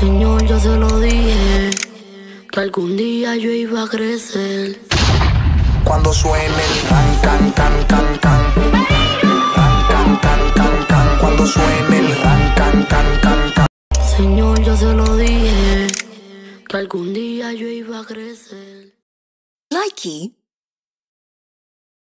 Señor, yo se lo dije, que algún día yo iba a crecer. Cuando suene el ran, can, can, can, can. Ran, can, can, can, can. Cuando suene el ran, can, can, can, can. Señor, yo se lo dije, que algún día yo iba a crecer. Likey